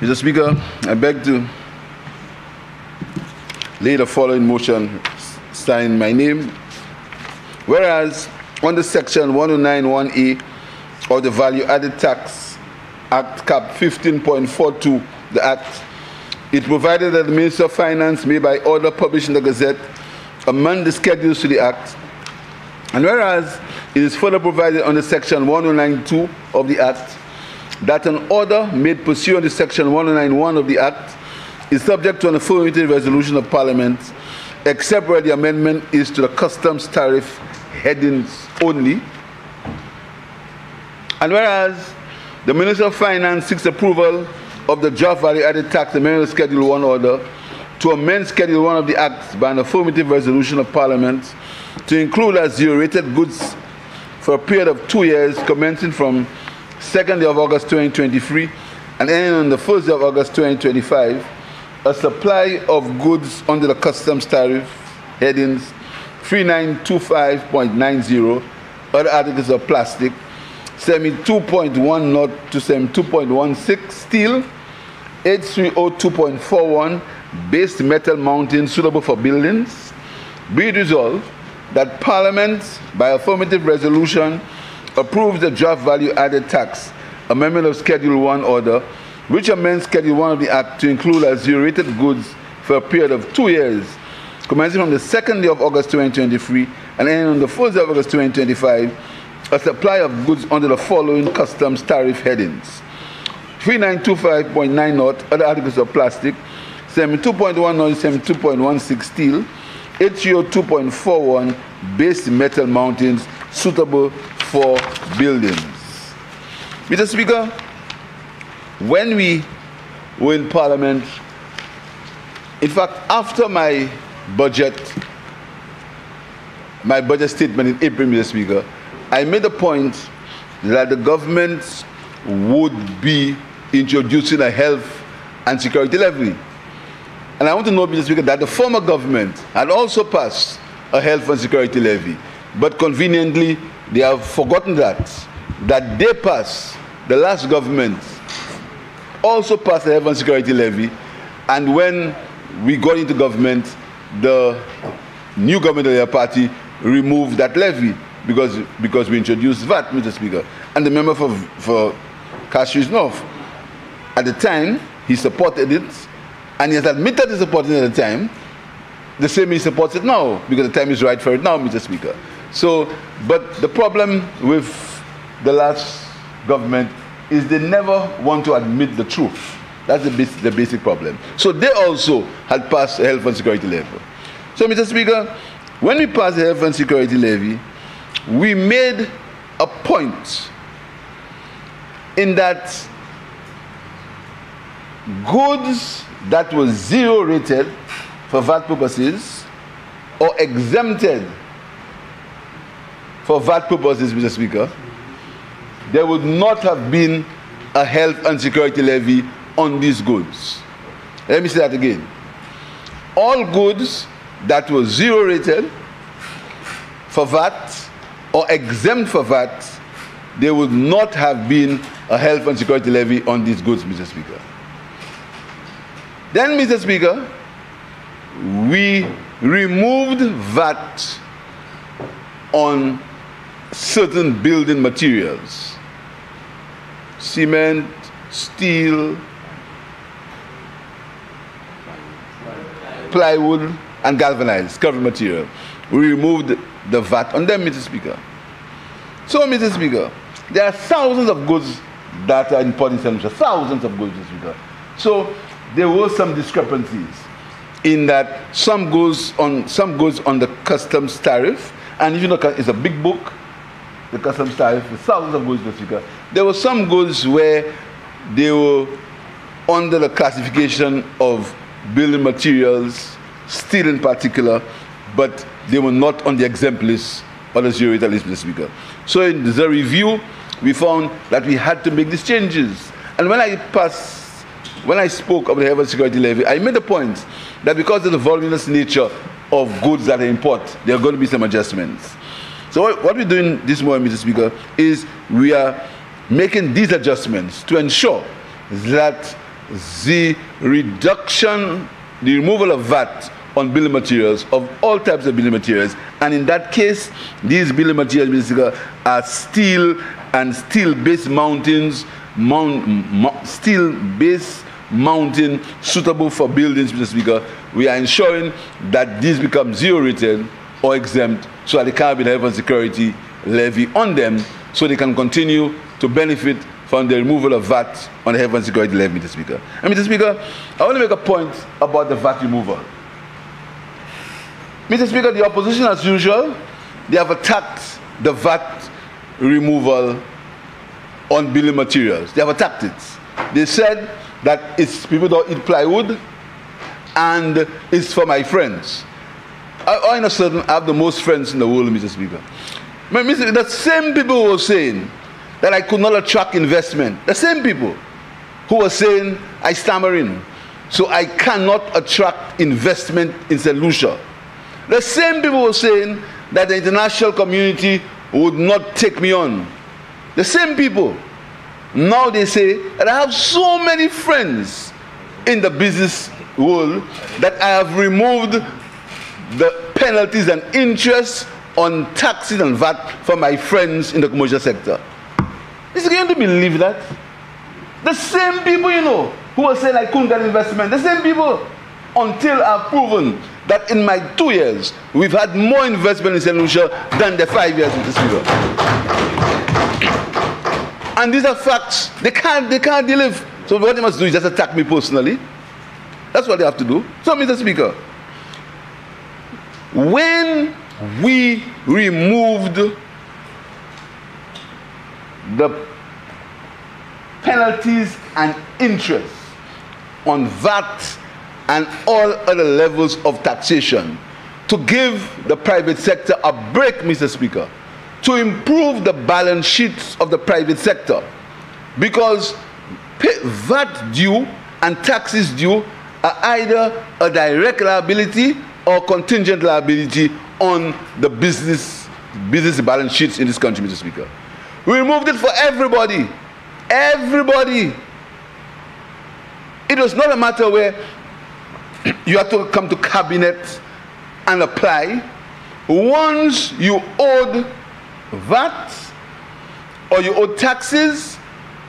Mr. Speaker, I beg to lay the following motion sign my name. Whereas under section 1091A of the Value Added Tax Act Cap 15.42, the Act, it provided that the Minister of Finance may by order published in the Gazette amend the schedules to the Act. And whereas it is further provided under section 1092 of the Act that an order made pursuant to section 1091 of the Act is subject to an affirmative resolution of Parliament, except where the amendment is to the customs tariff headings only. And whereas the Minister of Finance seeks approval of the draft value added tax amendment Schedule 1 order to amend Schedule 1 of the Act by an affirmative resolution of Parliament to include as zero rated goods for a period of two years commencing from 2nd day of August 2023 and ending on the 1st day of August 2025 a supply of goods under the customs tariff headings 3925.90 other articles of plastic 72.1 not to 72.16 steel 8302.41 based metal mounting suitable for buildings. Be resolved that parliament by affirmative resolution approves the draft value added tax amendment of schedule 1 order which amends Schedule 1 of the Act to include as zero-rated goods for a period of two years, commencing from the second day of August 2023 and ending on the 1st day of August 2025, a supply of goods under the following customs tariff headings. 3925.9 knot, other articles of plastic, 72.19, 72.16 steel, 802.41 base metal mountings suitable for buildings. Mr. Speaker, when we were in Parliament, in fact, after my budget, my budget statement in April, Mr. Speaker, I made a point that the government would be introducing a health and security levy. And I want to know, Mr. Speaker, that the former government had also passed a health and security levy. But conveniently, they have forgotten that. That they passed, the last government also passed the and security levy. And when we got into government, the new government of their party removed that levy because, because we introduced VAT, Mr. Speaker. And the member for, for Castries North, at the time, he supported it, and he has admitted he supported it at the time, the same he supports it now, because the time is right for it now, Mr. Speaker. So, but the problem with the last government is they never want to admit the truth. That's the, basic, the basic problem. So they also had passed a health and security levy. So, Mr. Speaker, when we passed the health and security levy, we made a point in that goods that were zero rated for VAT purposes or exempted for VAT purposes, Mr. Speaker, there would not have been a health and security levy on these goods. Let me say that again. All goods that were zero rated for VAT or exempt for VAT, there would not have been a health and security levy on these goods, Mr. Speaker. Then, Mr. Speaker, we removed VAT on certain building materials cement, steel, plywood, and galvanized cover material. We removed the VAT on them, Mr. Speaker. So, Mr. Speaker, there are thousands of goods that are imported in thousands of goods, Mr. Speaker. So, there were some discrepancies in that some goods on some goods on the customs tariff, and if you know it's a big book, the customs tariff, thousands of goods, Mr. Speaker. There were some goods where they were under the classification of building materials, steel in particular, but they were not on the exempt list or the zero list, Mr. Speaker. So in the review, we found that we had to make these changes. And when I passed, when I spoke of the and security levy, I made the point that because of the voluminous nature of goods that are import, there are going to be some adjustments. So what we're doing this morning, Mr. Speaker, is we are making these adjustments to ensure that the reduction, the removal of VAT on building materials of all types of building materials. And in that case, these building materials Mr. Speaker, are steel and steel-based mountains, mount, steel-based mountain suitable for buildings, Mr. Speaker. We are ensuring that these become zero rated or exempt so that they can't be health and security levy on them so they can continue to benefit from the removal of VAT on the health and security levy, Mr. Speaker. And Mr. Speaker, I want to make a point about the VAT removal. Mr. Speaker, the opposition, as usual, they have attacked the VAT removal on building materials. They have attacked it. They said that it's people don't eat plywood and it's for my friends. I, I, certain, I have the most friends in the world, Mr. Speaker. The same people who were saying that I could not attract investment, the same people who were saying I stammering, so I cannot attract investment in St. Lucia the same people were saying that the international community would not take me on. The same people. Now they say that I have so many friends in the business world that I have removed the penalties and interest on taxes and VAT for my friends in the commercial sector. Is it going to believe that? The same people, you know, who are saying I couldn't get investment, the same people until I've proven that in my two years, we've had more investment in St. Lucia than the five years in this period. And these are facts. They can't, they can't deliver. So what they must do is just attack me personally. That's what they have to do. So, Mr. Speaker, when we removed the penalties and interest on VAT and all other levels of taxation to give the private sector a break, Mr. Speaker, to improve the balance sheets of the private sector. Because VAT due and taxes due are either a direct liability or contingent liability on the business business balance sheets in this country, Mr. Speaker. We removed it for everybody. Everybody. It was not a matter where you have to come to cabinet and apply. Once you owed VAT, or you owed taxes,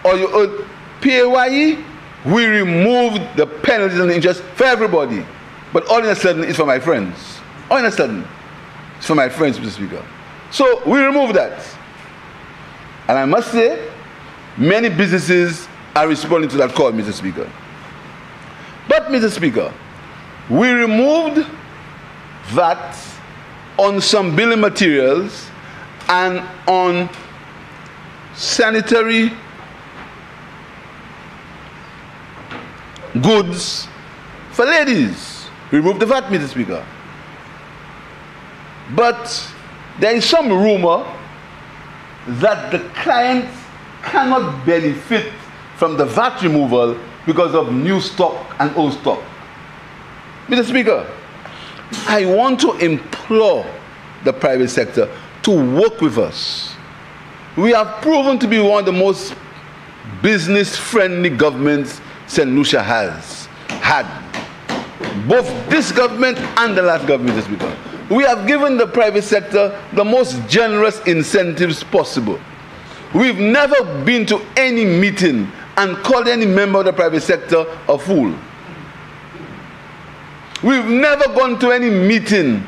or you owed PAYE, we removed the penalties and interest for everybody. But all in a sudden, it's for my friends. All in a sudden, it's for my friends, Mr. Speaker. So we removed that. And I must say, many businesses are responding to that call, Mr. Speaker. But, Mr. Speaker, we removed VAT on some building materials and on sanitary goods for ladies. Remove the VAT, Mr. Speaker. But there is some rumor that the clients cannot benefit from the VAT removal because of new stock and old stock. Mr. Speaker, I want to implore the private sector to work with us. We have proven to be one of the most business friendly governments St. Lucia has had. Both this government and the last government, Mr. Speaker. We have given the private sector the most generous incentives possible. We've never been to any meeting and called any member of the private sector a fool. We've never gone to any meeting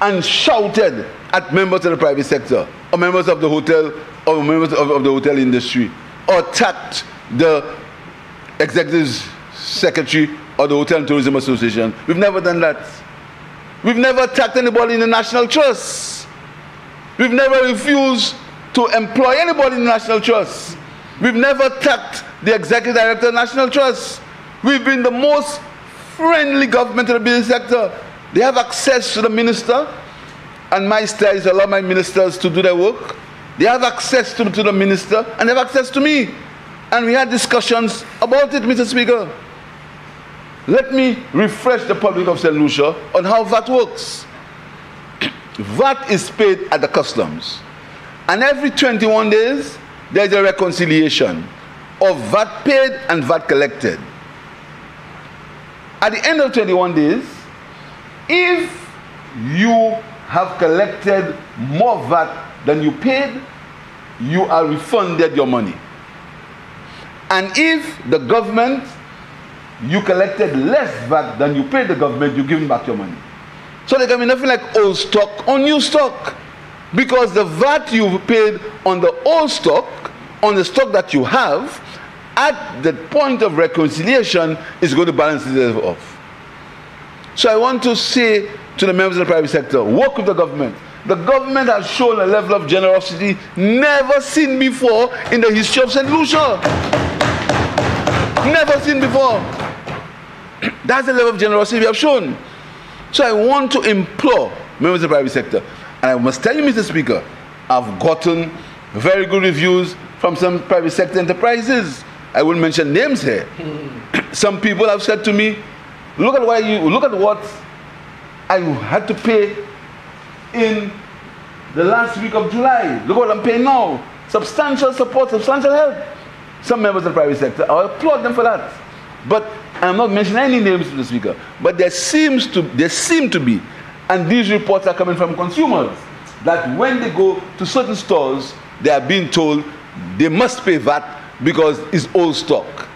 and shouted at members of the private sector or members of the hotel or members of, of the hotel industry or attacked the executive secretary or the Hotel and Tourism Association. We've never done that. We've never attacked anybody in the National Trust. We've never refused to employ anybody in the National Trust. We've never attacked the executive director of the National Trust. We've been the most friendly government to the business sector. They have access to the minister, and my style is allow my ministers to do their work. They have access to, to the minister, and they have access to me. And we had discussions about it, Mr. Speaker. Let me refresh the public of St. Lucia on how VAT works. VAT is paid at the customs. And every 21 days, there's a reconciliation of VAT paid and VAT collected. At the end of 21 days, if you have collected more VAT than you paid, you are refunded your money. And if the government, you collected less VAT than you paid the government, you give them back your money. So there can be nothing like old stock or new stock. Because the VAT you've paid on the old stock, on the stock that you have, at the point of reconciliation is going to balance itself off. So I want to say to the members of the private sector, work with the government. The government has shown a level of generosity never seen before in the history of St. Lucia. Never seen before. That's the level of generosity we have shown. So I want to implore members of the private sector, and I must tell you, Mr. Speaker, I've gotten very good reviews from some private sector enterprises. I will mention names here. Hmm. some people have said to me, look at why you look at what I had to pay in the last week of July. Look what I'm paying now. Substantial support, substantial help. Some members of the private sector, I applaud them for that. But I'm not mentioning any names, to the Speaker, but there seems to there seem to be, and these reports are coming from consumers, that when they go to certain stores, they are being told they must pay VAT because it's old stock.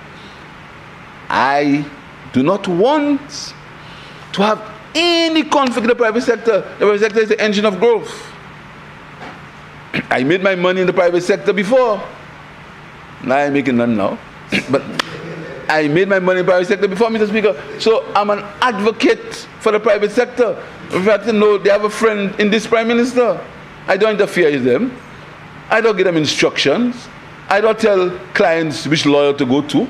I do not want to have any conflict in the private sector. The private sector is the engine of growth. I made my money in the private sector before. Now I'm making none now. but I made my money in the private sector before, Mr. Speaker. So I'm an advocate for the private sector. In fact, know, they have a friend in this Prime Minister. I don't interfere with them. I don't give them instructions. I don't tell clients which lawyer to go to.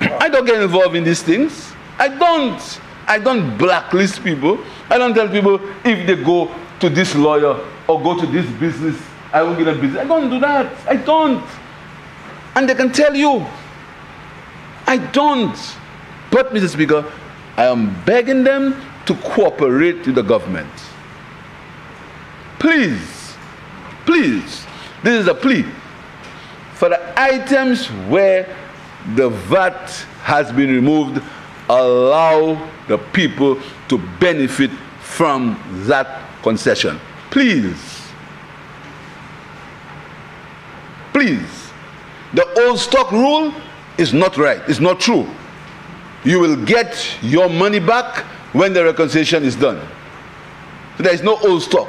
I don't get involved in these things. I don't. I don't blacklist people. I don't tell people if they go to this lawyer or go to this business, I will get a business. I don't do that. I don't. And they can tell you I don't. But, Mr. Speaker, I am begging them to cooperate with the government. Please, please, this is a plea for the items where the VAT has been removed, allow the people to benefit from that concession. Please. Please. The old stock rule is not right, it's not true. You will get your money back when the reconciliation is done. So there is no old stock.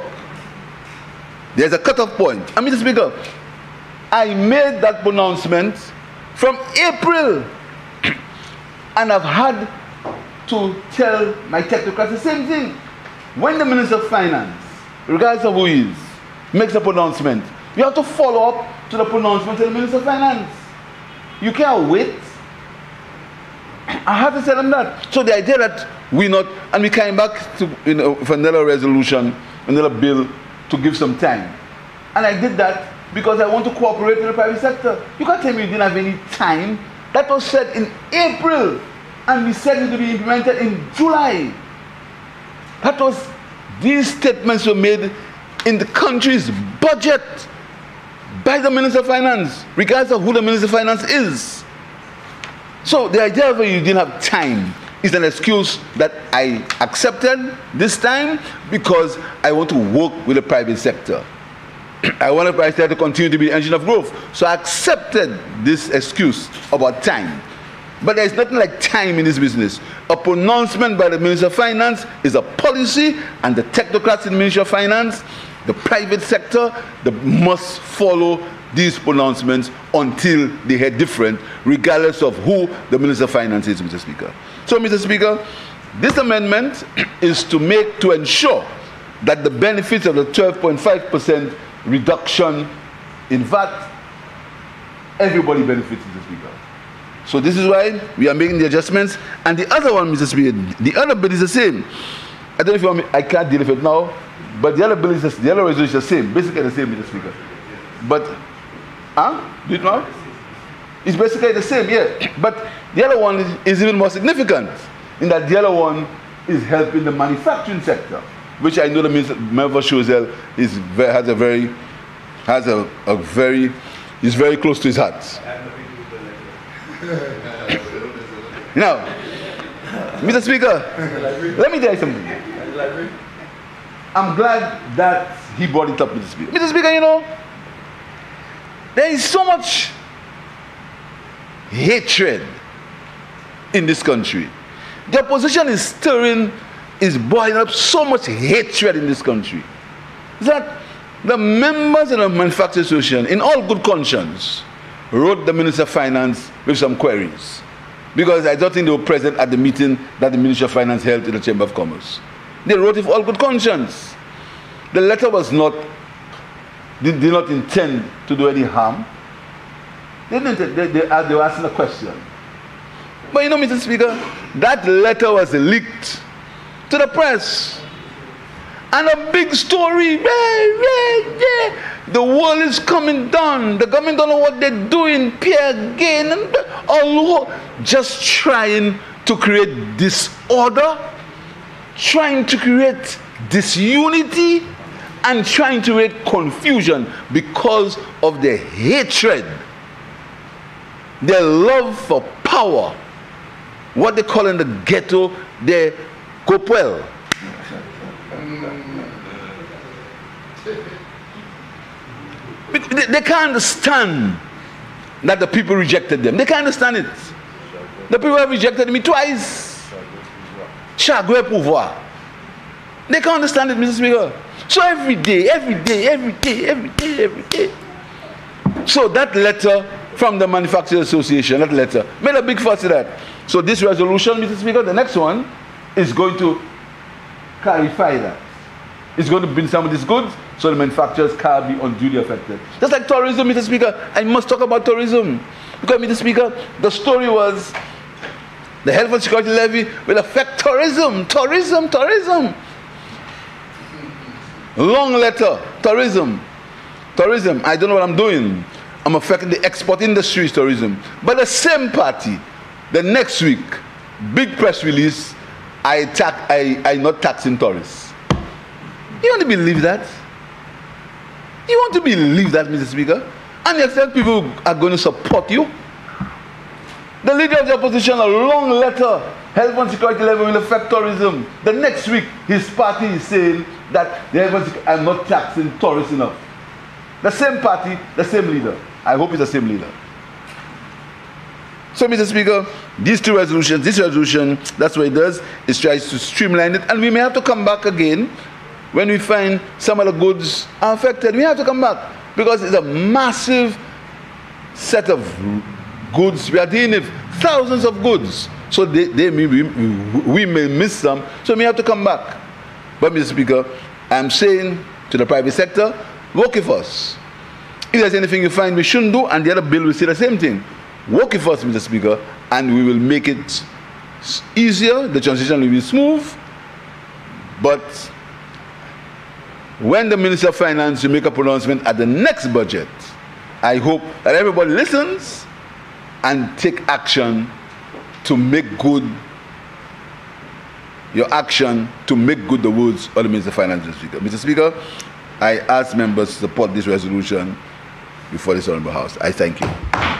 There's a cutoff point. I mean, Speaker, I made that pronouncement from April, and I've had to tell my technocrats the same thing. When the Minister of Finance, regardless of who he is, makes a pronouncement, you have to follow up to the pronouncement of the Minister of Finance. You can't wait. I have to tell them that. So the idea that we not, and we came back to you know, another resolution, another bill to give some time. And I did that because I want to cooperate with the private sector. You can't tell me you didn't have any time. That was said in April, and we said it to be implemented in July. That was, these statements were made in the country's budget by the Minister of Finance, regardless of who the Minister of Finance is. So the idea that you didn't have time is an excuse that I accepted this time because I want to work with the private sector. I want the private sector to continue to be the engine of growth. So I accepted this excuse about time. But there's nothing like time in this business. A pronouncement by the Minister of Finance is a policy, and the technocrats in the Ministry of Finance the private sector the, must follow these pronouncements until they hear different, regardless of who the Minister of Finance is, Mr. Speaker. So, Mr. Speaker, this amendment is to make to ensure that the benefits of the 12.5% reduction in VAT, everybody benefits, Mr. Speaker. So this is why we are making the adjustments. And the other one, Mr. Speaker, the other bill is the same. I don't know if you want me, I can't deal with it now, but the other bill is the, the other resolution is the same, basically the same, Mr. Speaker. But, huh? Do you know? It's basically the same, yeah. But the other one is, is even more significant in that the other one is helping the manufacturing sector, which I know the Member Choiseul is has a very has a, a very is very close to his heart. now, Mr. Speaker, let me tell you something. I'm glad that he brought it up, Mr. Speaker. Mr. Speaker, you know, there is so much hatred in this country. The opposition is stirring, is boiling up so much hatred in this country that the members of the Manufacturers Association, in all good conscience, wrote the Minister of Finance with some queries. Because I don't think they were present at the meeting that the Minister of Finance held in the Chamber of Commerce. They wrote it for all good conscience. The letter was not, did, did not intend to do any harm. They, didn't, they, they, they were asking a question. But you know, Mr. Speaker, that letter was leaked to the press. And a big story. The world is coming down. The government don't know what they're doing. Peer again. And all just trying to create disorder, trying to create disunity, and trying to create confusion because of their hatred, their love for power what they call in the ghetto the copwell. They can't understand that the people rejected them. They can't understand it. The people have rejected me twice. Pouvoir. They can't understand it, Mr. Speaker. So every day, every day, every day, every day, every day. So that letter from the Manufacturers Association, that letter, made a big fuss of that. So this resolution, Mr. Speaker, the next one is going to clarify that. It's going to bring some of these goods so the manufacturers can't be unduly affected. Just like tourism, Mr. Speaker, I must talk about tourism. Because, Mr. Speaker, the story was the health and security levy will affect tourism, tourism, tourism. Long letter, tourism. Tourism, I don't know what I'm doing. I'm affecting the export industry's tourism. But the same party the next week, big press release, I, tax, I, I not taxing tourists. You want to believe that? You want to believe that, Mr. Speaker? And you expect people are going to support you? The leader of the opposition, a long letter, health and security level will affect tourism. The next week, his party is saying that the health and are not taxing tourists enough. The same party, the same leader. I hope it's the same leader. So, Mr. Speaker, these two resolutions, this resolution, that's what it does, it tries to streamline it, and we may have to come back again when we find some of the goods are affected. We have to come back because it's a massive set of goods. We are dealing with thousands of goods. So they, they may, we, we may miss some, so we have to come back. But, Mr. Speaker, I'm saying to the private sector, work with us. If there's anything you find we shouldn't do, and the other bill will say the same thing, work with us, Mr. Speaker, and we will make it easier. The transition will be smooth. But when the Minister of Finance will make a pronouncement at the next budget, I hope that everybody listens and take action to make good your action to make good the words of the Minister of Finance, Mr. Speaker. Mr. Speaker, I ask members to support this resolution before this honorable house. I thank you.